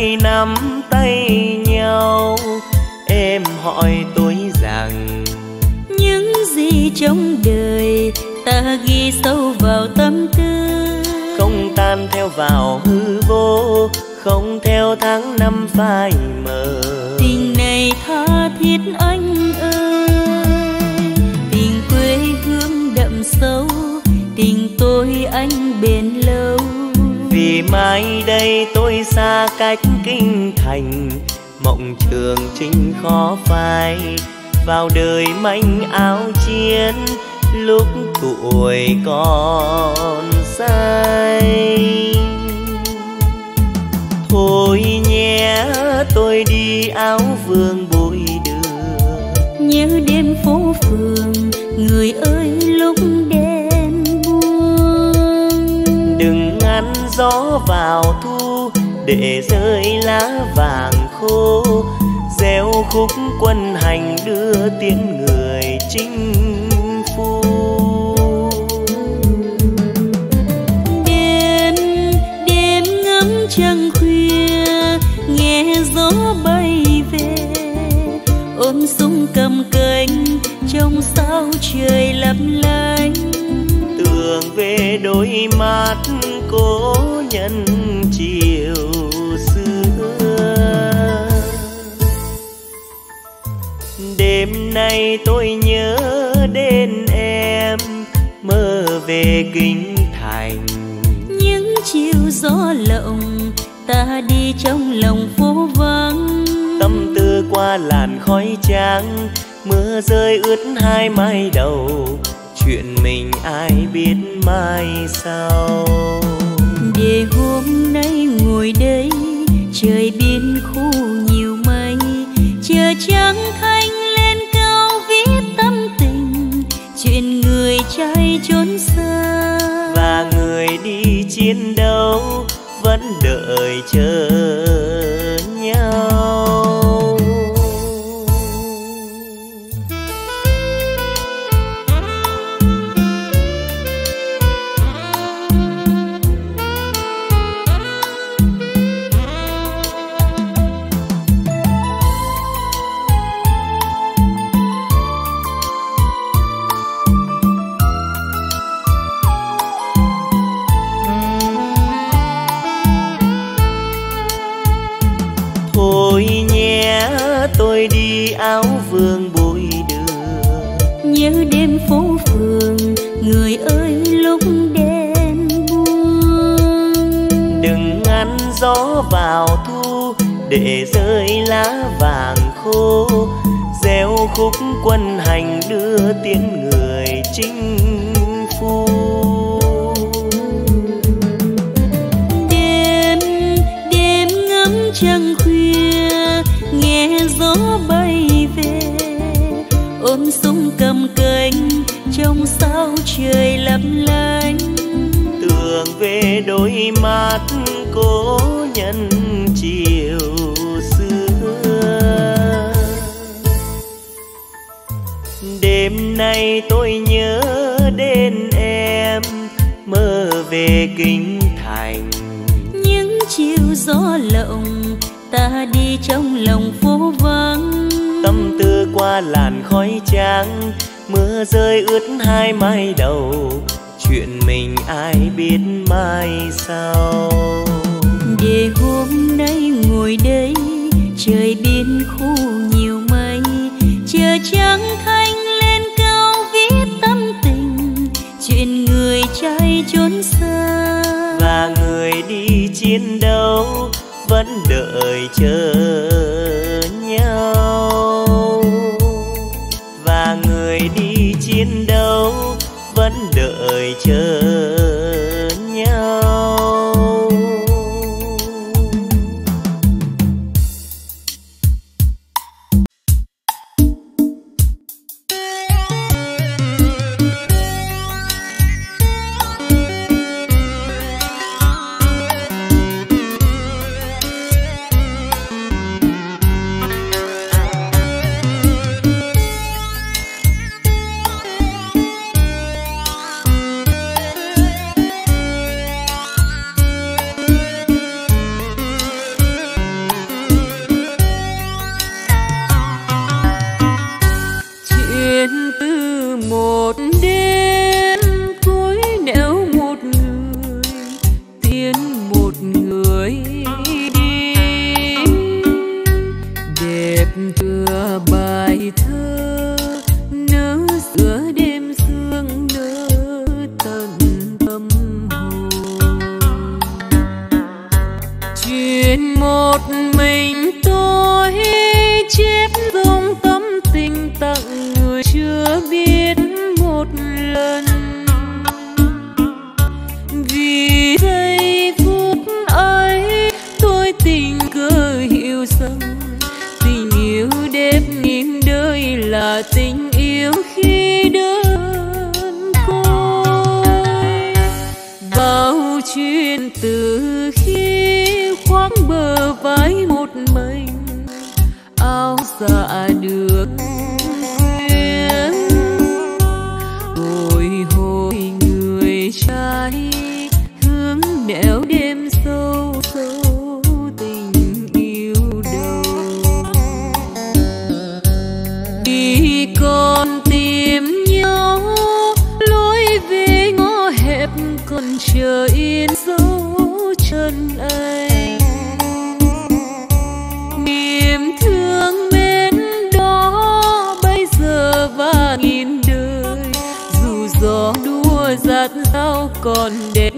tay nắm tay nhau. Em hỏi tôi rằng những gì trong đời ta ghi sâu vào tâm tư? Không tan theo vào hư vô không theo tháng năm phai mờ. Tình này tha thiết anh ơi. Tình quê hương đậm sâu tình tôi anh bền lâu vì mai đây tôi xa cách kinh thành, mộng trường trinh khó phai. Vào đời manh áo chiến, lúc tuổi còn say thôi nhé, tôi đi áo vương bụi đường. Nhớ đêm phố phường vào thu để rơi lá vàng khô. Gieo khúc quân hành đưa tiếng người chinh phu. Đêm đêm ngắm trăng khuya nghe gió bay về. Ôm súng cầm cánh trong sao trời lấp lánh. Tưởng về đôi mắt cố nhân chiều xưa. Đêm nay tôi nhớ đến em mơ về kinh thành. Những chiều gió lộng ta đi trong lòng phố vắng. Tâm tư qua làn khói trắng mưa rơi ướt hai mái đầu. Chuyện mình ai biết mai sau về hôm nay ngồi đây, trời biên khu nhiều mây. Chờ trắng thanh lên cao viết tâm tình, chuyện người trai trốn xa. Và người đi chiến đấu vẫn đợi chờ. Gió vào thu để rơi lá vàng khô. Gieo khúc quân hành đưa tiếng người chinh phu. Đêm đêm ngắm trăng khuya nghe gió bay về. Ôm súng cầm cánh trong sao trời lấp lánh. Tưởng về đôi mắt cố nhân chiều xưa. Đêm nay tôi nhớ đến em mơ về kinh thành. Những chiều gió lộng ta đi trong lòng phố vắng. Tâm tư qua làn khói trắng mưa rơi ướt hai mái đầu. Chuyện mình ai biết mai sau để hôm nay ngồi đây, trời biên khu nhiều mây. Chờ trắng thanh lên cao viết tâm tình, chuyện người trai trốn xa. Và người đi chiến đấu vẫn đợi chờ nhau. Và người đi chiến đấu vẫn đợi chờ biết một lần. Vì đây phút ấy, tôi tình cờ hiểu rằng tình yêu đẹp nín đời là tình yêu khi đơn côi. Bao chuyện từ khi khoác bờ vai một mình ao xa được chờ in dấu chân anh niềm thương mến đó bây giờ và nghìn đời dù gió đua giặt sao còn đẹp.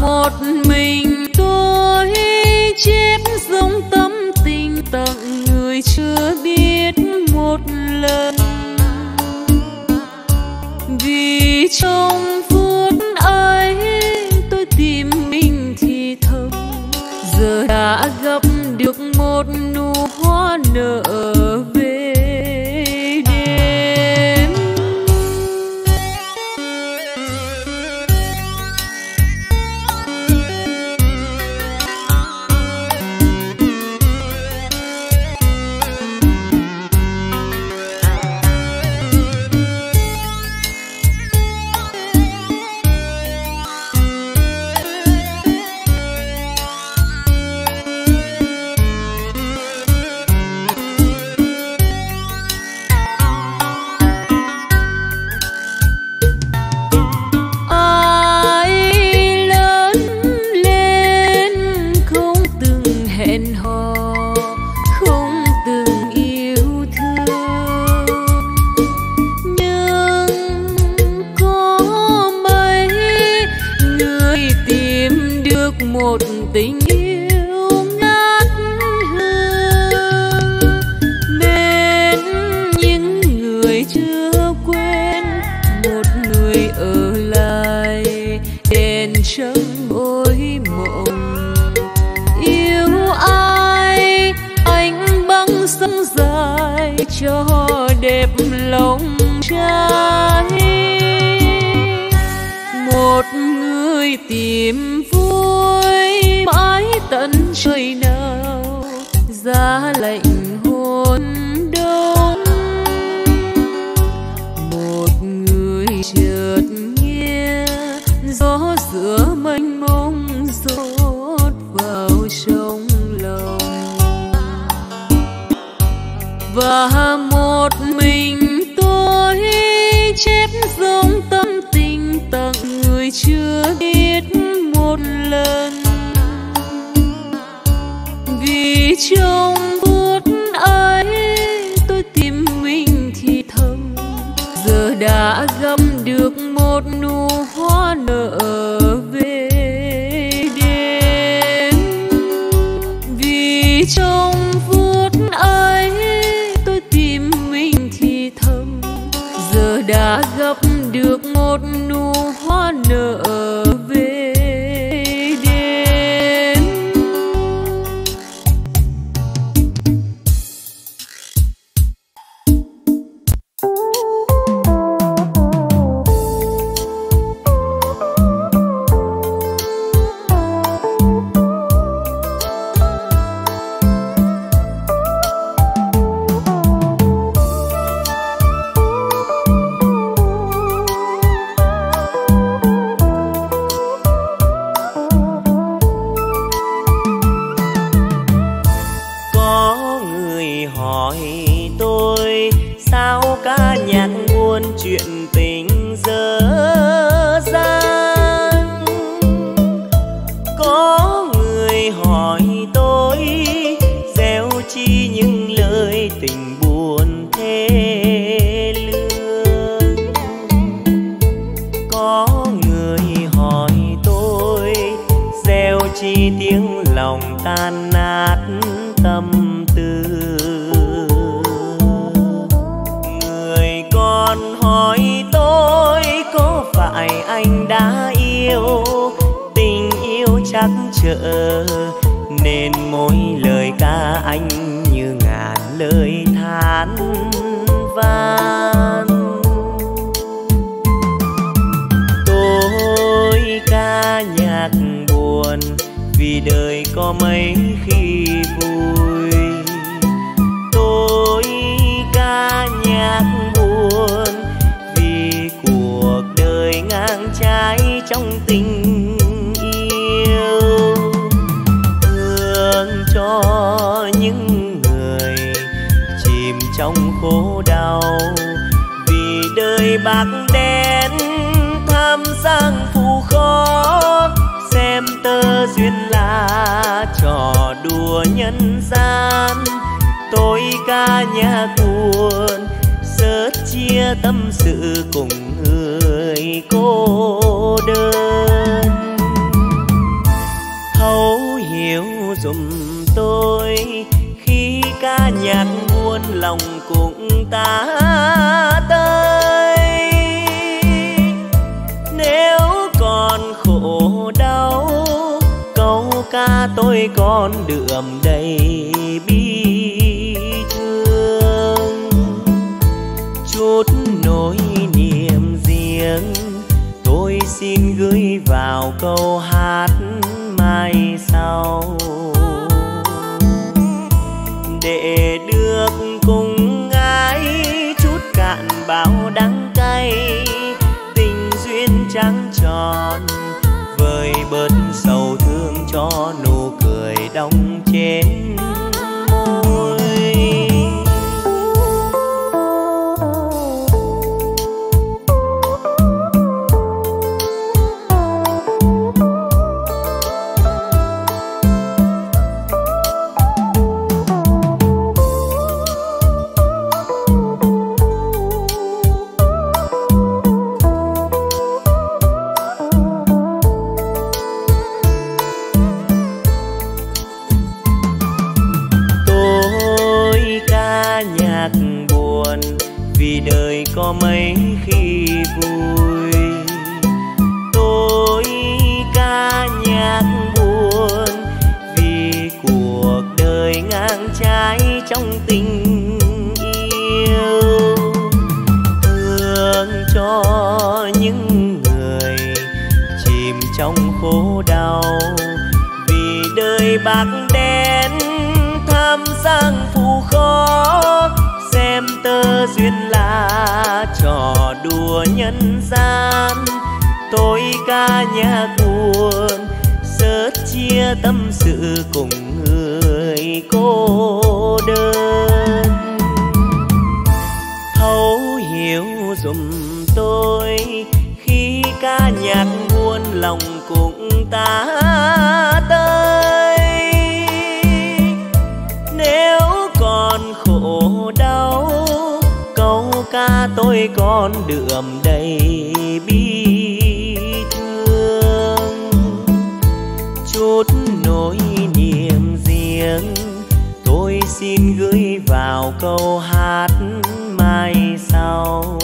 một mình tôi, chép giống tâm tình tặng người chưa biết một lần. Vì trong phút ấy tôi tìm mình thì thầm, giờ đã gặp được một nụ hoa nở tìm vui mãi tận trời nào. Ra lạnh đã gắm được một nụ hoa nở. chi tiếng lòng tan nát tâm tư. Người con hỏi tôi có phải anh đã yêu? Tình yêu chắc chở, nên mỗi lời ca anh như ngàn lời than vang. đời có mấy khi vui. Tôi ca nhạc buồn vì cuộc đời ngang trái trong tình đùa nhân gian. Tôi ca nhà buồn sớt chia tâm sự cùng người cô đơn. Thấu hiểu dùm tôi, khi ca nhạc buôn lòng cũng ta xa tôi còn đượm đầy bi thương. Chút nỗi niềm riêng tôi xin gửi vào câu hát mai sau. Để được cùng ai chút cạn bao đắng cay, tình duyên trắng tròn duyên là trò đùa nhân gian. Tôi ca nhạc buồn sớt chia tâm sự cùng người cô đơn. Thấu hiểu dùm tôi, khi ca nhạc buồn lòng cũng ta nuôi con đượm đầy bi thương chút nỗi niềm riêng tôi xin gửi vào câu hát mai sau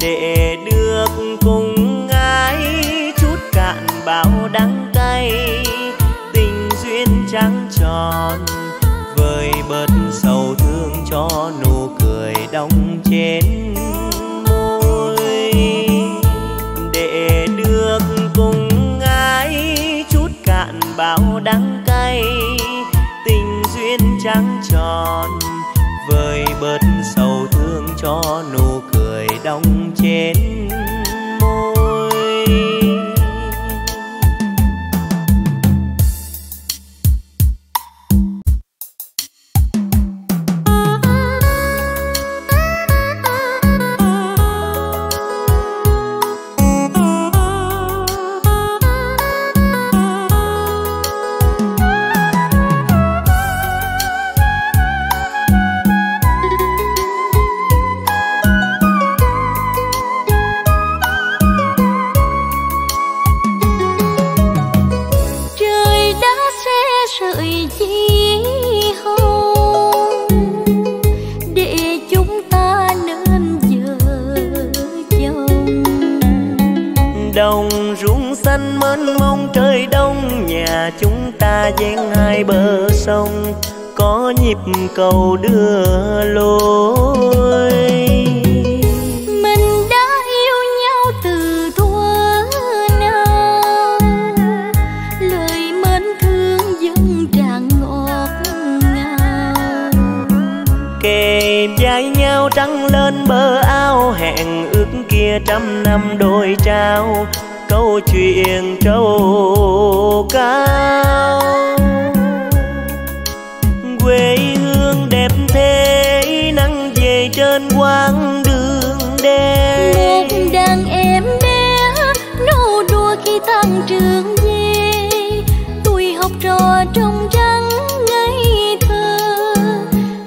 để được cùng ai chút cạn bao đắng cay, tình duyên trắng tròn vời bớt. Non. Vơi bớt sầu thương cho nụ cười đong trên trăm năm đôi trao, câu chuyện trâu cao. Quê hương đẹp thế, nắng về trên quang đường đen một đàn em bé, nô đùa khi tăng trường về. Tuổi học trò trong trắng ngây thơ.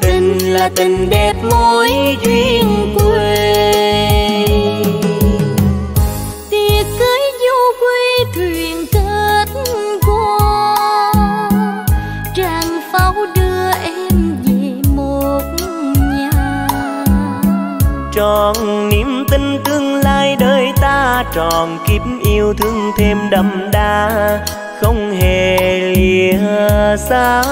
Tình là tình đẹp mối duyên quê. Tròn kiếp yêu thương thêm đậm đà không hề lìa xa.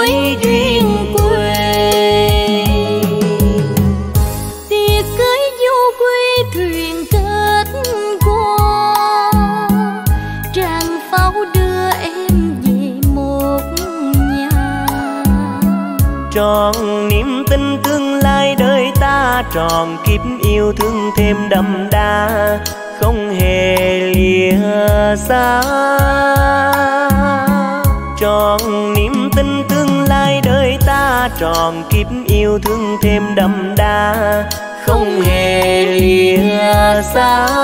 Mối duyên quê. Tiệc cưới du quy thuyền kết qua tràng pháo đưa em về một nhà. Tròn niềm tin tương lai đời ta, tròn kiếp yêu thương thêm đậm đà, không hề lìa xa. Tròn tròn kiếp yêu thương thêm đậm đà không hề lìa xa.